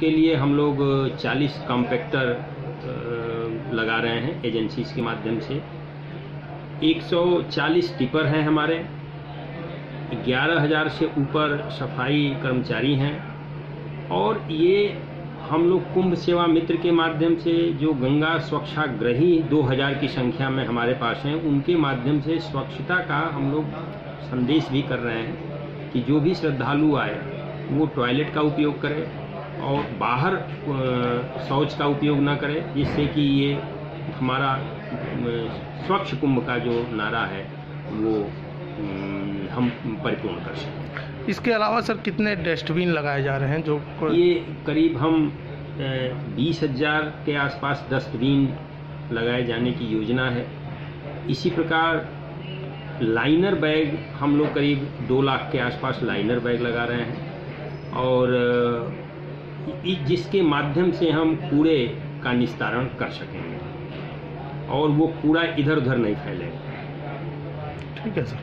उसके लिए हम लोग 40 कॉम्पैक्टर लगा रहे हैं एजेंसीज के माध्यम से। 140 टिपर हैं हमारे। 11000 से ऊपर सफ़ाई कर्मचारी हैं। और ये हम लोग कुंभ सेवा मित्र के माध्यम से जो गंगा स्वच्छाग्रही 2000 की संख्या में हमारे पास हैं, उनके माध्यम से स्वच्छता का हम लोग संदेश भी कर रहे हैं कि जो भी श्रद्धालु आए, वो टॉयलेट का उपयोग करे। और बाहर शौच का उपयोग ना करें जिससे कि ये हमारा स्वच्छ कुंभ का जो नारा है वो हम परिपूर्ण कर सकें। इसके अलावा सर कितने डस्टबिन लगाए जा रहे हैं जो को- ये करीब हम बीस हज़ार के आसपास डस्टबिन लगाए जाने की योजना है। इसी प्रकार लाइनर बैग हम लोग करीब दो लाख के आसपास लाइनर बैग लगा रहे हैं। और जिसके माध्यम से हम कूड़े का निस्तारण कर सकेंगे। और वो कूड़ा इधर उधर नहीं फैलेगा ठीक है, सर।